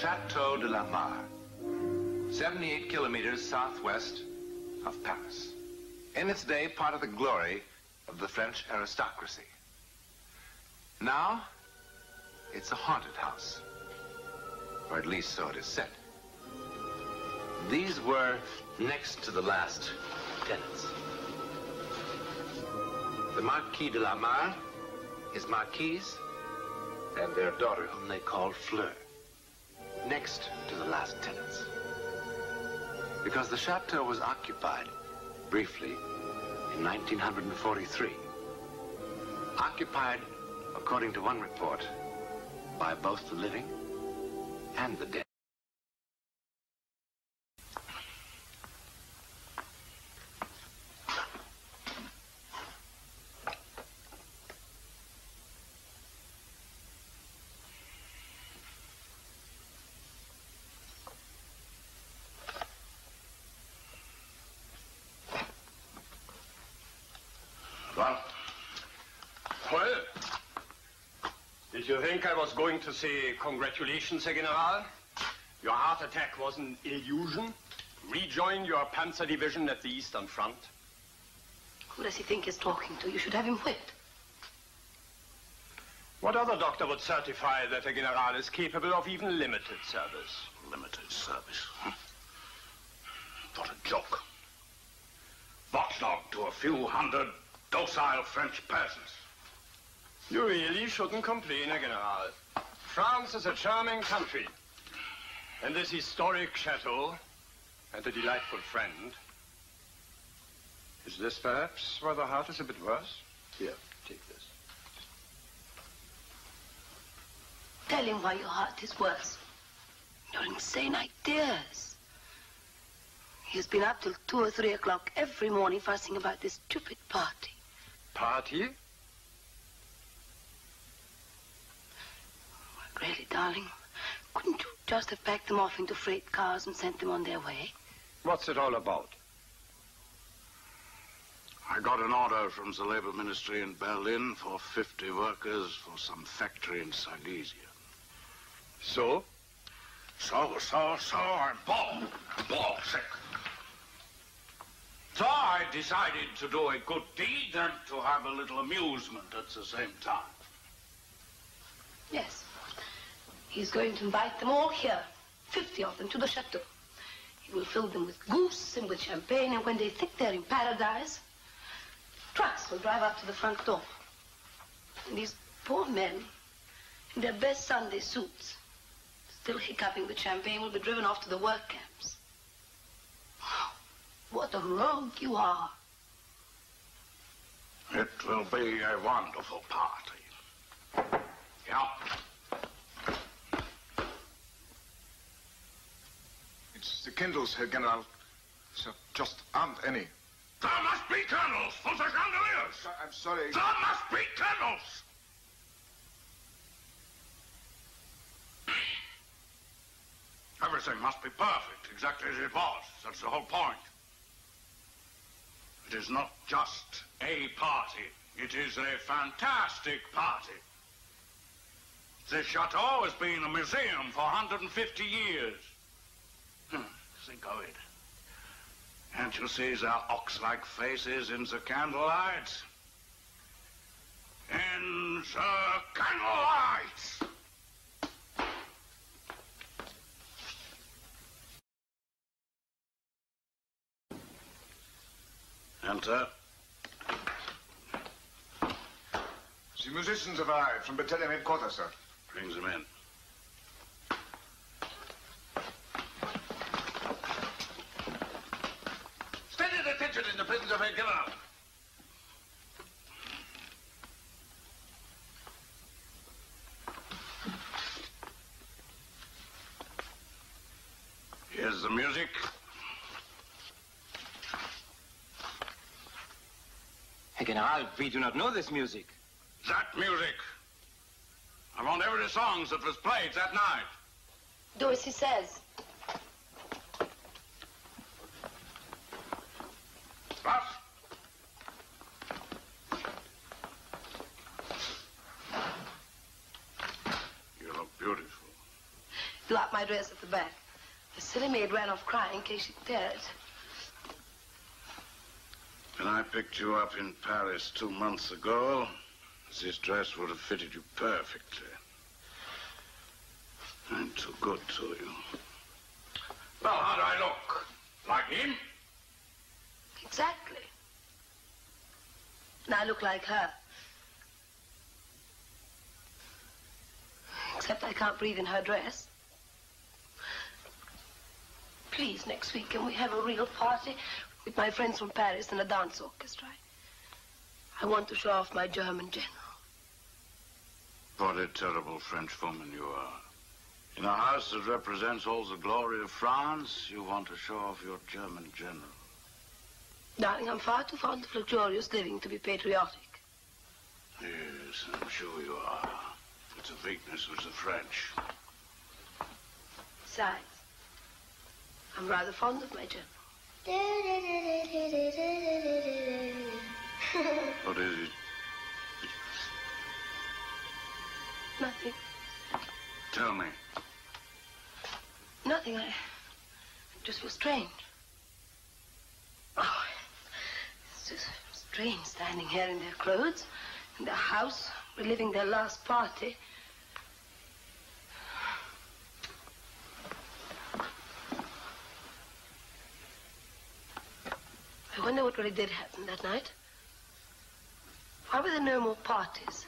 Chateau de la Mare, 78 kilometers southwest of Paris. In its day, part of the glory of the French aristocracy. Now, it's a haunted house. Or at least so it is said. These were next to the last tenants. The Marquis de la Mare, his marquise, and their daughter, whom they called Fleur. Next to the last tenants. Because the chateau was occupied, briefly, in 1943. Occupied, according to one report, by both the living and the dead. Well? Well? Did you think I was going to say congratulations, Herr General? Your heart attack was an illusion? Rejoin your Panzer Division at the Eastern Front? Who does he think he's talking to? You should have him whipped. What other doctor would certify that a General is capable of even limited service? Limited service. Huh? What a joke. Watchdog to a few hundred docile French peasants. You really shouldn't complain, Herr General. France is a charming country. And this historic chateau, and a delightful friend. Is this perhaps why the heart is a bit worse? Here, take this. Tell him why your heart is worse. Your insane ideas. He's been up till two or three o'clock every morning fussing about this stupid party. Party? Really, darling, couldn't you just have packed them off into freight cars and sent them on their way? What's it all about? I got an order from the labor ministry in Berlin for 50 workers for some factory in Silesia. So? So, so, so, I'm ball, ball sick. So I decided to do a good deed and to have a little amusement at the same time. Yes. He's going to invite them all here, 50 of them, to the chateau. He will fill them with goose and with champagne, and when they think they're in paradise, trucks will drive up to the front door. And these poor men, in their best Sunday suits, still hiccuping with champagne, will be driven off to the work camps. What a rogue you are. It will be a wonderful party. Yeah. It's the candles, Herr General. There just aren't any. There must be candles for the chandeliers. I'm sorry. There must be candles. Everything must be perfect, exactly as it was. That's the whole point. It is not just a party. It is a fantastic party. This chateau has been a museum for 150 years. Hmm, Think of it. Can't you see their ox-like faces in the candlelight? In the candlelight! Enter. The musicians arrived from battalion headquarters, sir. Bring them in. Stand at attention in the presence of a general. Here's the music. Herr General, we do not know this music. That music. I want every song that was played that night. Do as he says. Russ? You look beautiful. blew out my dress at the back. The silly maid ran off crying in case she'd tear it. When I picked you up in Paris two months ago, this dress would have fitted you perfectly. I'm too good to you. Well, how do I look? Like him? Exactly. And I look like her. Except I can't breathe in her dress. Please, next week, can we have a real party with my friends from Paris and a dance orchestra? I want to show off my German general. What a terrible French woman you are. In a house that represents all the glory of France, you want to show off your German general. Darling, I'm far too fond of luxurious living to be patriotic. Yes, I'm sure you are. It's a weakness of the French. Besides, I'm rather fond of my general. What is it? Nothing. Tell me. Nothing. I just feel strange. Oh, it's just strange standing here in their clothes, in their house, reliving their last party. Wonder what really did happen that night. Why were there no more parties?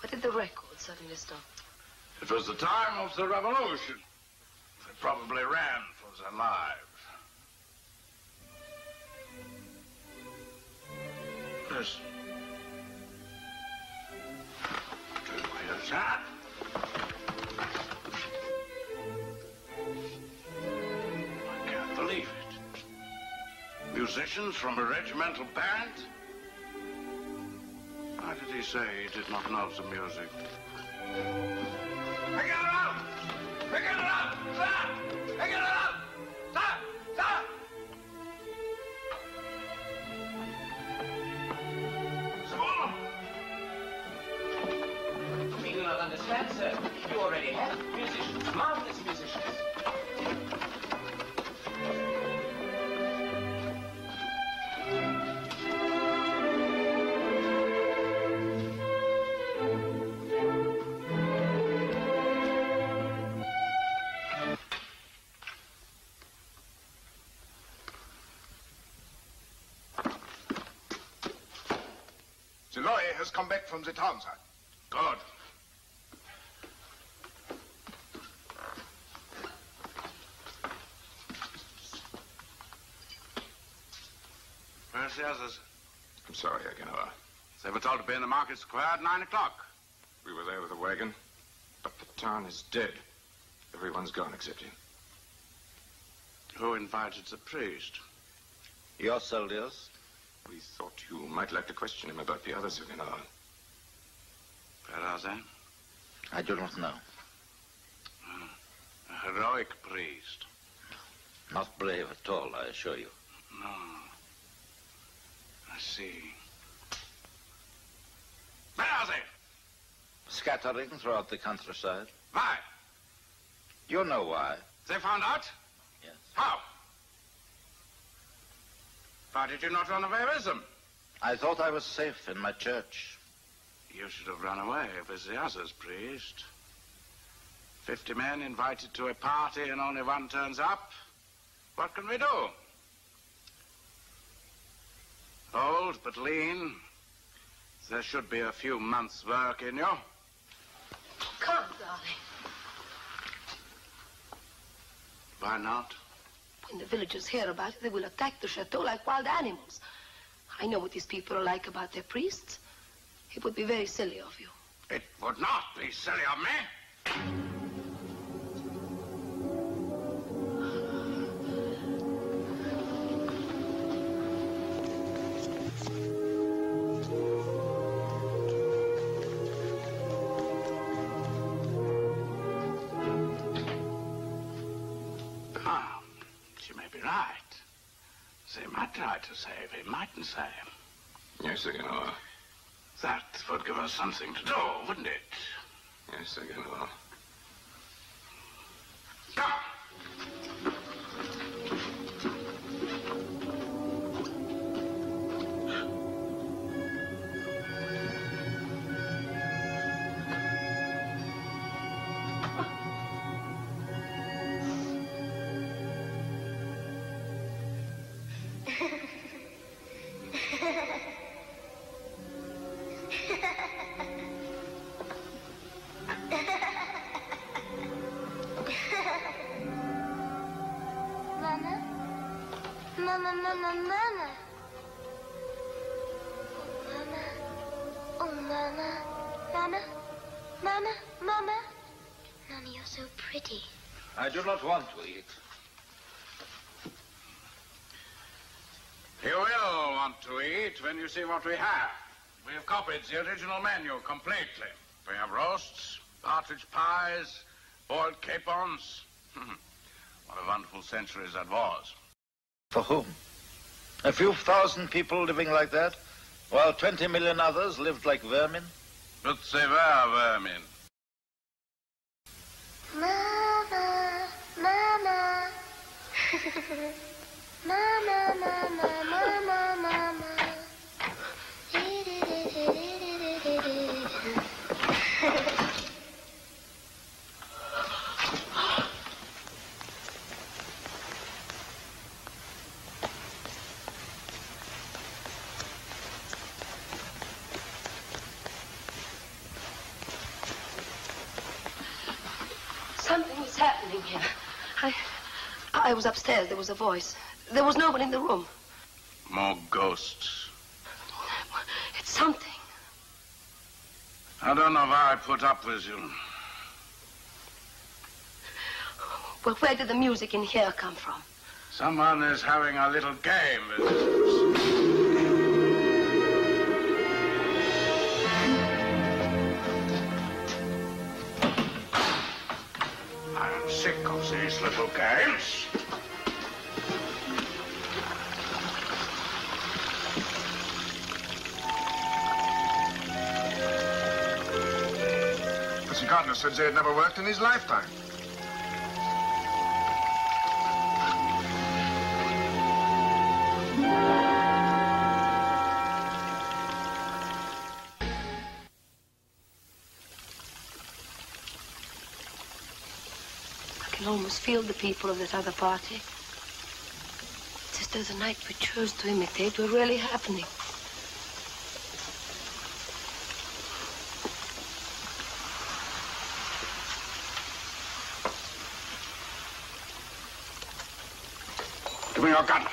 Why did the record suddenly stop? It was the time of the revolution. They probably ran for their lives. Musicians from a regimental band? Why did he say he did not know the music? Pick it up! Pick it up! Stop! Pick it up! Stop! Stop! Small! We do not understand, sir. You already have musicians, marvelous musicians. Has come back from the town, sir. Good. Where's the others? I'm sorry, Agenor. They were told to be in the market square at nine o'clock. We were there with a wagon, but the town is dead. Everyone's gone except him. Who invited the priest? Your soldiers? We thought you might like to question him about the others, Agenor. Where are they? I do not know. Hmm. A heroic priest. Not brave at all, I assure you. No. I see. Where are they? Scattering throughout the countryside. Why? You know why. They found out? Yes. How? Why did you not run away with them? I thought I was safe in my church. You should have run away with the others, priest. Fifty men invited to a party and only one turns up. What can we do? Old but lean. There should be a few months' work in you. Come, darling. Why not? When the villagers hear about it, they will attack the chateau like wild animals. I know what these people are like about their priests. It would be very silly of you. It would not be silly of me. Try to save him, mightn't they? Yes, Agenor. Uh, that would give us something to do, wouldn't it? Yes, Agenor. Uh, Mama, mama, mama. Oh, mama. Oh, mama. Mama? Mama, mama. Mama, you're so pretty. I do not want to eat. You will want to eat when you see what we have. We have copied the original menu completely. We have roasts, partridge pies, boiled capons. what a wonderful century that was. For whom? A few thousand people living like that, while 20 million others lived like vermin? But they were vermin. Mama, mama. mama, mama, mama, mama. Something is happening here. I, I was upstairs. There was a voice. There was no one in the room. More ghosts. It's something. I don't know why I put up with you. Well, where did the music in here come from? Someone is having a little game these little games. Mr. Gardner said they had never worked in his lifetime. Feel the people of this other party. As though the night we chose to imitate were really happening. Give me your gun.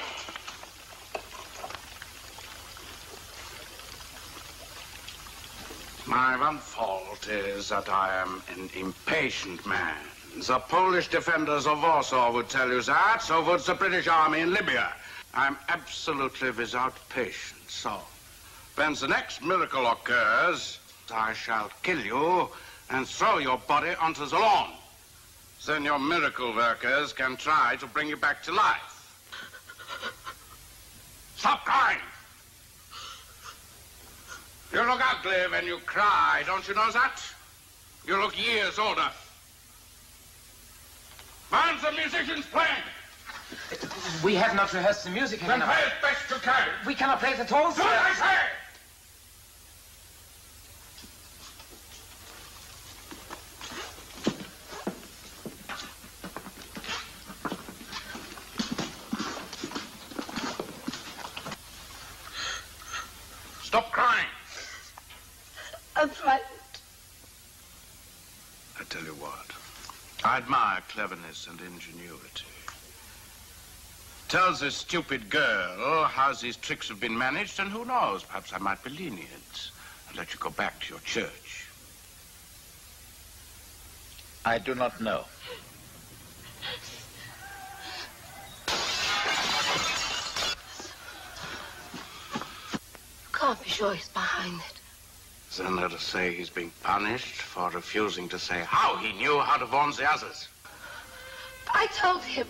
My one fault is that I am an impatient man. The Polish defenders of Warsaw would tell you that, so would the British army in Libya. I'm absolutely without patience, so when the next miracle occurs, I shall kill you and throw your body onto the lawn. Then your miracle workers can try to bring you back to life. Stop crying! You look ugly when you cry, don't you know that? You look years older. When's the musicians playing? We have not rehearsed the music, Then play it best you can. We cannot play it at all, Do what I say! Stop crying. I'm frightened. I tell you what, I admire cleverness and ingenuity. Tell this stupid girl how these tricks have been managed, and who knows, perhaps I might be lenient and let you go back to your church. I do not know. You can't be sure he's behind it. Then let us say he's being punished for refusing to say how he knew how to warn the others. I told him.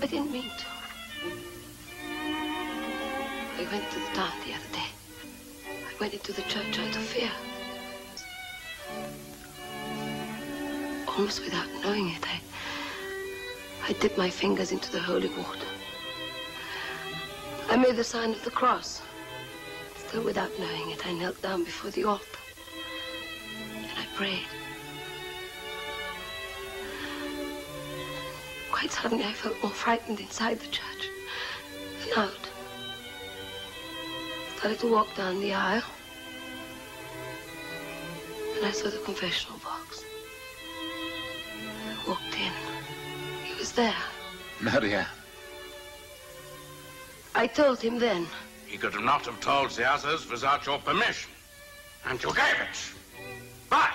I didn't mean to. I went to the town the other day. I went into the church out of fear. almost without knowing it, I, I dipped my fingers into the holy water. I made the sign of the cross. Still without knowing it, I knelt down before the altar. And I prayed. Quite suddenly, I felt more frightened inside the church than out. Started to walk down the aisle. And I saw the confessional box. I walked in. He was there. Maria. I told him then. He could not have told the others without your permission. And you gave it. Why?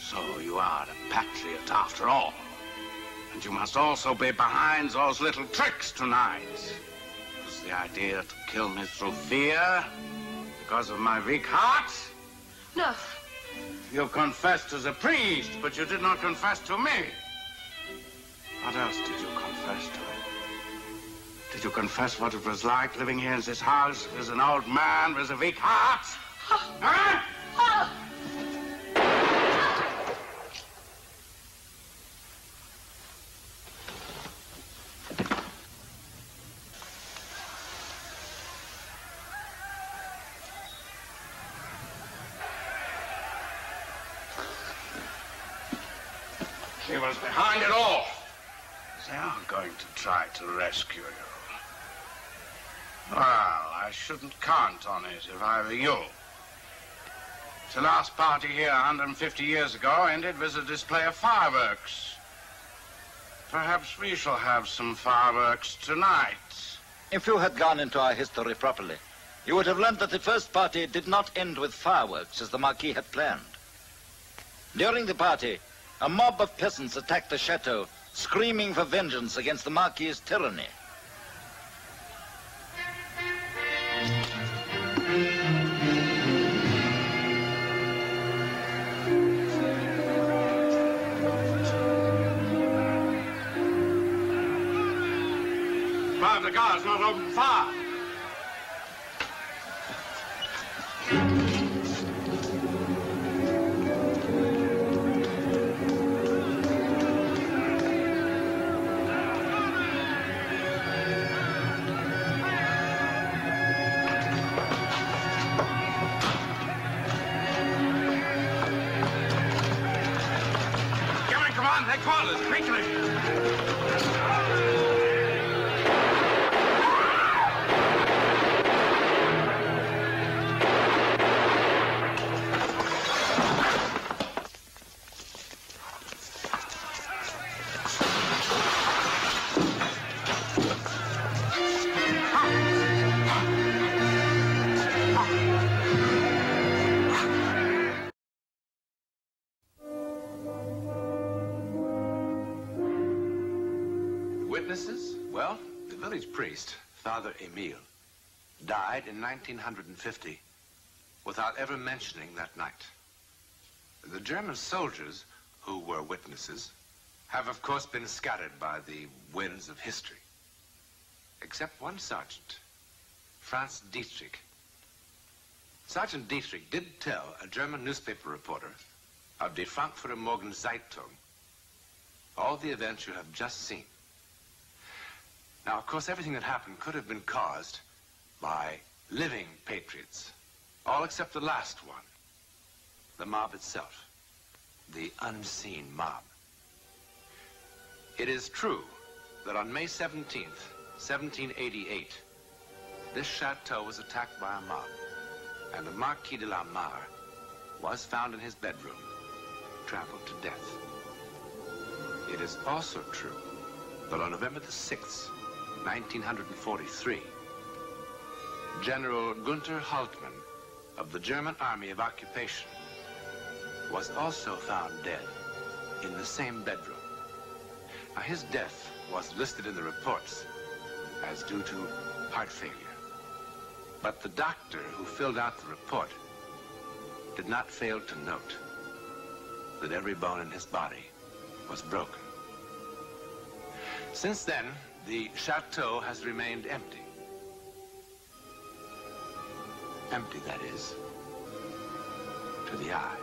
So you are a patriot after all. And you must also be behind those little tricks tonight. Was the idea to kill me through fear? Because of my weak heart? No. You confessed to the priest, but you did not confess to me. What else did you confess to? Did you confess what it was like living here in this house as an old man with a weak heart? Huh? He was behind it all. They are going to try to rescue you. Well, I shouldn't count on it if I were you. The last party here 150 years ago ended with a display of fireworks. Perhaps we shall have some fireworks tonight. If you had gone into our history properly, you would have learned that the first party did not end with fireworks as the Marquis had planned. During the party, a mob of peasants attacked the chateau, screaming for vengeance against the Marquis's tyranny. Guards not opened fire? Come on, come on, they call us quickly. Village priest, Father Emile, died in 1950 without ever mentioning that night. The German soldiers who were witnesses have, of course, been scattered by the winds of history. Except one sergeant, Franz Dietrich. Sergeant Dietrich did tell a German newspaper reporter of the Frankfurter Morgen Zeitung all the events you have just seen. Now, of course, everything that happened could have been caused by living patriots, all except the last one, the mob itself, the unseen mob. It is true that on May 17th, 1788, this chateau was attacked by a mob, and the Marquis de la Mare was found in his bedroom, trampled to death. It is also true that on November the 6th, 1943, General Gunther Hauptmann of the German Army of Occupation was also found dead in the same bedroom. Now, his death was listed in the reports as due to heart failure. But the doctor who filled out the report did not fail to note that every bone in his body was broken. Since then, the chateau has remained empty. Empty, that is, to the eye.